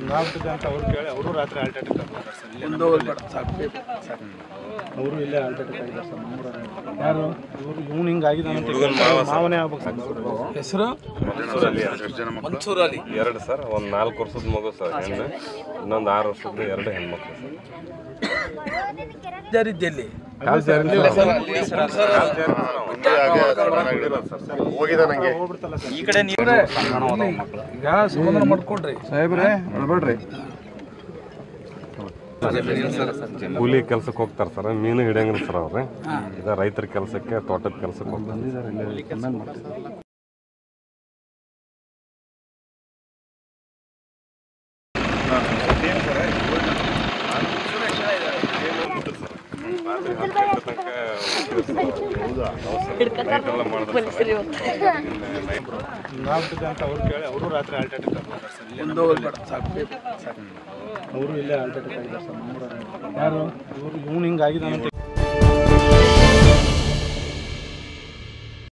ಏನಾಗ್ತದೆ ಅಂತ ಅವ್ರು ಕೇಳಿ ಅವರು ರಾತ್ರಿ ಅವರು ಇಲ್ಲೇ. ಯಾರು ಇವ್ರು ಇವ್ನು ಹಿಂಗೆ ಆಗಿದ್ದಾನೆ ಮಾವನೇ ಆಗ್ಬೇಕು ಹೆಸರು ಮನ್ಸೂರಲ್ಲಿ ಎರಡು ಸರ್, ಒಂದು ನಾಲ್ಕು ವರ್ಷದ ಮಗು ಸರ್. ಹೆಣ್ಣು. ಇನ್ನೊಂದು ಆರು ವರ್ಷದ ಎರಡು ಹೆಣ್ಮಕ್ಳು ಸರ್. ಕಾಲ್ ಜಾರಿ ಹೋಗಿದೆ ನಂಗೆ. ಈಗ ಸಮಾಧಾನ ಮಾಡ್ಕೊಡ್ರಿ. ಸಾಹೇಬ್ರೆ ಅಳ್ಬೇಡ್ರಿ ಕೂಲಿ ಕೆಲ್ಸಕ್ಕೆ ಹೋಗ್ತಾರೆ ಸರ್. ಮೀನು ಹಿಡಿಯಂಗಿಲ್ಲ ಸರ್ ಅವ್ರಿ. ಈಗ ರೈತರ ಕೆಲಸಕ್ಕೆ ತೋಟದ ಕೆಲಸಕ್ಕೆ ಹೋಗ್ತಾರೆ. ಕೇಳಿ ಅವರು ರಾತ್ರಿ ಅವರು ಇಲ್ಲೇ ಹಾರ್ಟ್ ಯಾರು? ಇವ್ರು ಇವ್ನು ಹಿಂಗೆ ಆಗಿದ್ದಾನೆ ಅಂತ